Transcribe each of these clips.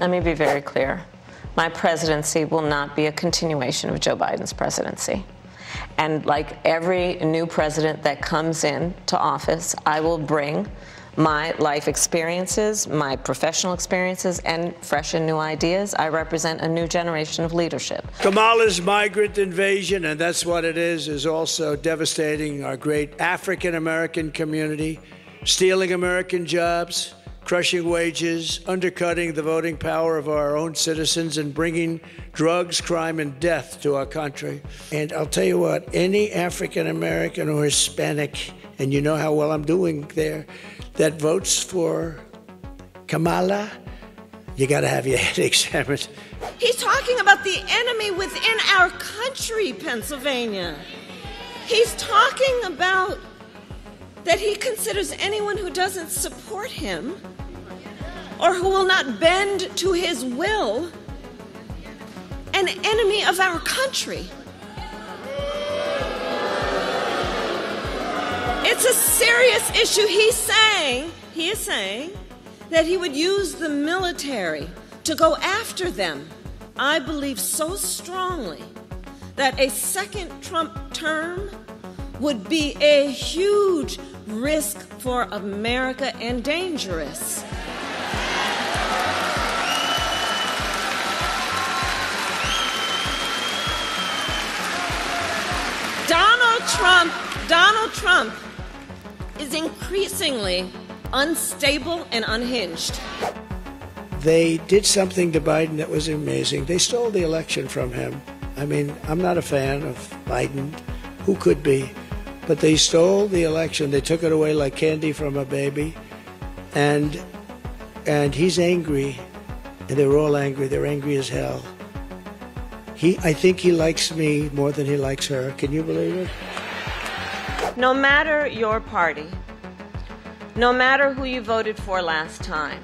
Let me be very clear. My presidency will not be a continuation of Joe Biden's presidency. And like every new president that comes in to office, I will bring my life experiences, my professional experiences, and fresh and new ideas. I represent a new generation of leadership. Kamala's migrant invasion, and that's what it is, is also devastating our great African American community, stealing American jobs crushing wages, undercutting the voting power of our own citizens, and bringing drugs, crime, and death to our country. And I'll tell you what, any African American or Hispanic, and you know how well I'm doing there, that votes for Kamala, you got to have your head examined. He's talking about the enemy within our country, Pennsylvania. He's talking about that he considers anyone who doesn't support him or who will not bend to his will an enemy of our country. It's a serious issue. He's saying, he is saying that he would use the military to go after them. I believe so strongly that a second Trump term would be a huge risk for America and dangerous. Trump, Donald Trump is increasingly unstable and unhinged. They did something to Biden that was amazing. They stole the election from him. I mean, I'm not a fan of Biden. Who could be? But they stole the election. They took it away like candy from a baby. And and he's angry. And they're all angry. They're angry as hell. He I think he likes me more than he likes her. Can you believe it? No matter your party, no matter who you voted for last time,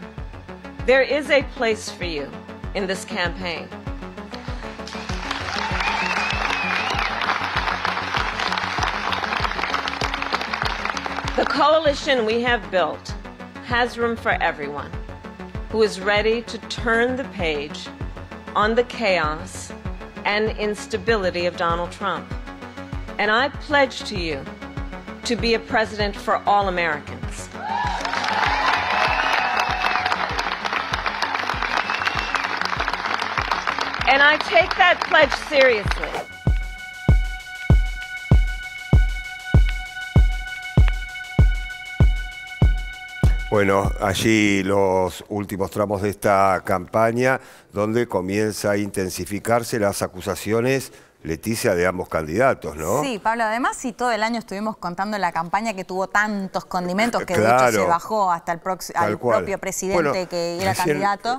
there is a place for you in this campaign. The coalition we have built has room for everyone who is ready to turn the page on the chaos and instability of Donald Trump. And I pledge to you to be a president for all Americans. And I take that pledge seriously. Bueno, allí los últimos tramos de esta campaña, donde comienza a intensificarse las acusaciones Leticia, de ambos candidatos, ¿no? Sí, Pablo, además si todo el año estuvimos contando la campaña que tuvo tantos condimentos que de hecho se bajó hasta el al propio presidente que era candidato.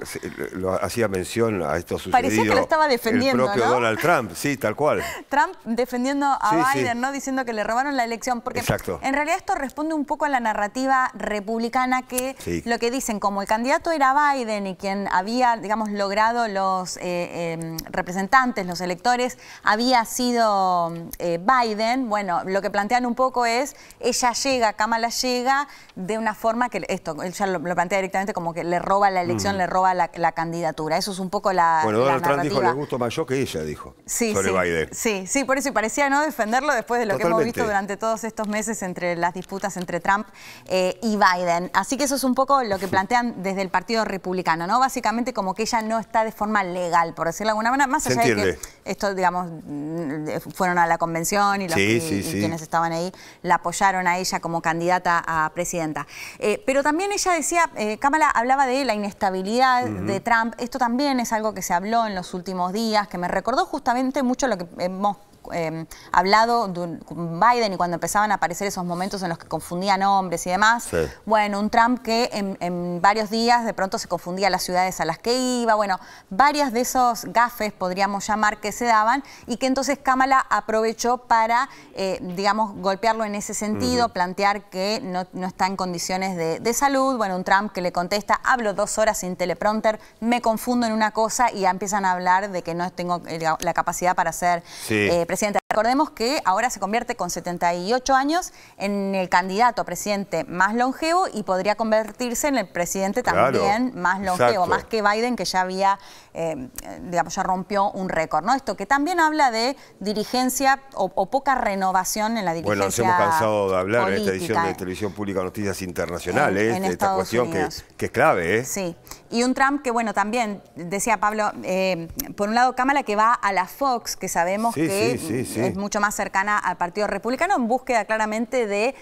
Lo hacía mención a esto sucedido. Parecía que lo estaba defendiendo, El propio Donald Trump, sí, tal cual. Trump defendiendo a Biden, ¿no? Diciendo que le robaron la elección. Porque Exacto. en realidad esto responde un poco a la narrativa republicana que lo que dicen, como el candidato era Biden y quien había, digamos, logrado los eh, em, representantes, los electores, había sido eh, Biden, bueno, lo que plantean un poco es, ella llega, Kamala llega de una forma que, esto, él ya lo, plantea directamente como que le roba la elección, mm. le roba la, candidatura. Eso es un poco la Bueno, Donald Trump dijo, le gustó más yo que ella, dijo, sí, sobre Biden. Sí, sí, por eso, y parecía no defenderlo después de lo que hemos visto durante todos estos meses entre las disputas entre Trump eh, y Biden. Así que eso es un poco lo que plantean desde el Partido Republicano, ¿no? Básicamente como que ella no está de forma legal, por decirlo de alguna manera, más allá de que esto, digamos, Mm, fueron a la convención y, los, quienes estaban ahí la apoyaron a ella como candidata a presidenta. Eh, pero también ella decía, eh, Kamala hablaba de la inestabilidad de Trump. Esto también es algo que se habló en los últimos días, que me recordó justamente mucho lo que hemos Em, hablado con Biden y cuando empezaban a aparecer esos momentos en los que confundían nombres y demás. Bueno, un Trump que en, varios días de pronto se confundía las ciudades a las que iba. Bueno, varias de esos gafes, podríamos llamar, que se daban y que entonces Kamala aprovechó para, eh, digamos, golpearlo en ese sentido, plantear que no, está en condiciones de, salud. Bueno, un Trump que le contesta, hablo dos horas sin teleprompter, me confundo en una cosa y ya empiezan a hablar de que no tengo eh, la capacidad para ser presidente. Eh, presidente presidente. Recordemos que ahora se convierte con 78 años en el candidato a presidente más longevo y podría convertirse en el presidente también más longevo, más que Biden, que ya había, eh, digamos, ya rompió un récord. ¿no? Esto que también habla de dirigencia o, poca renovación en la dirigencia Bueno, nos hemos cansado de hablar en esta edición de Televisión Pública Noticias Internacionales, de esta cuestión que, es clave. ¿eh? Sí, y un Trump que, bueno, también, decía Pablo, eh, por un lado Cámara que va a la Fox, que sabemos que... Sí, sí, es mucho más cercana al Partido Republicano en búsqueda claramente de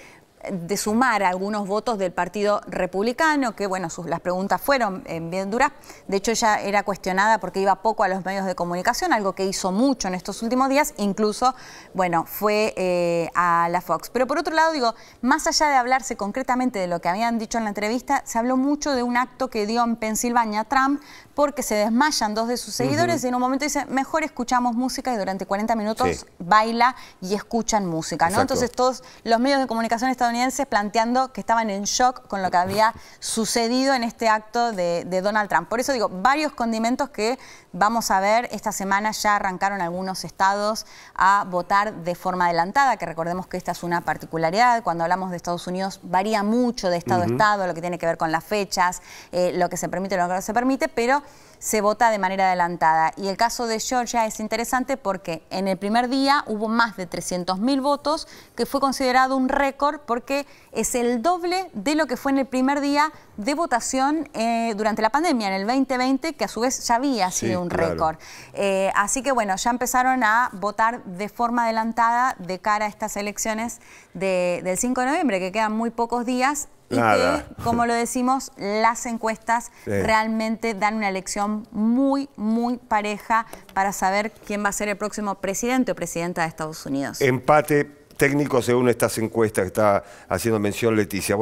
de sumar algunos votos del Partido Republicano, que bueno, sus, las preguntas fueron eh, bien duras. De hecho, ella era cuestionada porque iba poco a los medios de comunicación, algo que hizo mucho en estos últimos días, incluso, bueno, fue eh, a la Fox. Pero por otro lado, digo, más allá de hablarse concretamente de lo que habían dicho en la entrevista, se habló mucho de un acto que dio en Pensilvania Trump porque se desmayan dos de sus seguidores y en un momento dice, mejor escuchamos música y durante 40 minutos baila y escuchan música, ¿no? Entonces todos los medios de comunicación estadounidenses planteando que estaban en shock con lo que había sucedido en este acto de, Donald Trump. Por eso digo, varios condimentos que vamos a ver. Esta semana ya arrancaron algunos estados a votar de forma adelantada, que recordemos que esta es una particularidad, cuando hablamos de Estados Unidos varía mucho de estado a estado, lo que tiene que ver con las fechas, eh, lo que se permite y lo que no se permite, pero se vota de manera adelantada. Y el caso de Georgia es interesante porque en el primer día hubo más de 300.000 votos, que fue considerado un récord porque es el doble de lo que fue en el primer día de votación eh, durante la pandemia, en el 2020, que a su vez ya había sido un récord. Eh, así que bueno, ya empezaron a votar de forma adelantada de cara a estas elecciones del 5 de noviembre, que quedan muy pocos días y que, como lo decimos, las encuestas realmente dan una elección muy, muy pareja para saber quién va a ser el próximo presidente o presidenta de Estados Unidos. Empate técnico según estas encuestas que está haciendo mención Leticia.